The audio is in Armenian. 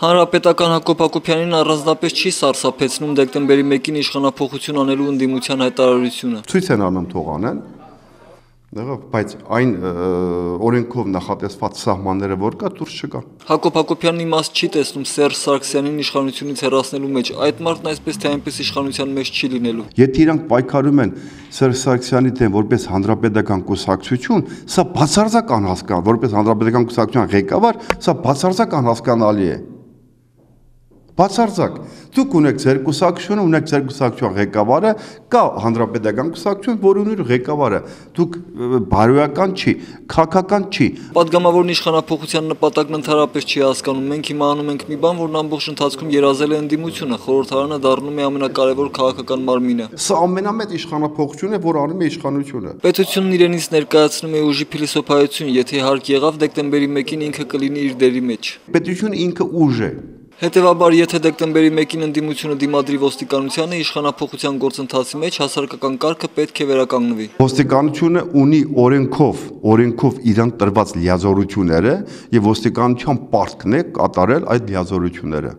Հանրապետական Հակոբ Հակոբյանին առանձնապես չի սարսափեցնում դեկտեմբերի 1-ին իշխանապողություն անելու ընդդիմության հայտարարությունը։ Ցույց են անում թողանեն, բայց այն օրենքով նախատեսված սահմանները որ կա դուրս չկան։ Հակոբ Հակոբյանն իմաստ չի տեսնում Սերժ Սարգսյանին իշխանությունից հեռացնելու մեջ։ Այդ մարդն այսպես թե այնպես իշխանության մեջ չի լինելու։ Եթե իրանք պայքարում են Սերժ Սարգսյանի դեմ որպես հանրապետական կուսակցություն, սա բացարձակ անհասկանալի, որպես հանրապետական կուսակցության ղեկավար, սա բացարձակ անհասկանալի է։ Բացարձակ դուք ունեք ձեր կուսակցությունը, ունեք ձեր կուսակցության ղեկավարը, կա հանրապետական կուսակցություն, որը ունի ղեկավարը։ Դուք բարոյական չի, քաղաքական չի։ Պատգամավորն իշխանապողության նպատակն ընդհանրապես չի հասկանում։ Մենք հիմա անում ենք մի բան, որն ամբողջ ընթացքում երազել է ընդդիմությունը, խորհրդարանը դառնում է ամենակարևոր քաղաքական մարմինը։ Սա ամենամեծ իշխանապողությունն է, որ անում է իշխանությունը։ Պետությունն իրենից ներկայացնում է ուժի փիլիսոփայություն, եթե հարկ եղավ դեկտեմբերի 1-ին ինքը կլինի իր դերի մեջ։ Պետությունը ինքը ուժ է, Հետևաբար, եթե դեկտեմբերի 1-ին ընդդիմությունը դիմադրի ոստիկանությանը իշխանապողության գործընթացի մեջ հասարակական կարգը պետք է վերականգնվի։ Ոստիկանությունը ունի օրենքով, օրենքով իրան տրված լիազորությունները եւ ոստիկանության պարտքն է կատարել այդ լիազորությունները։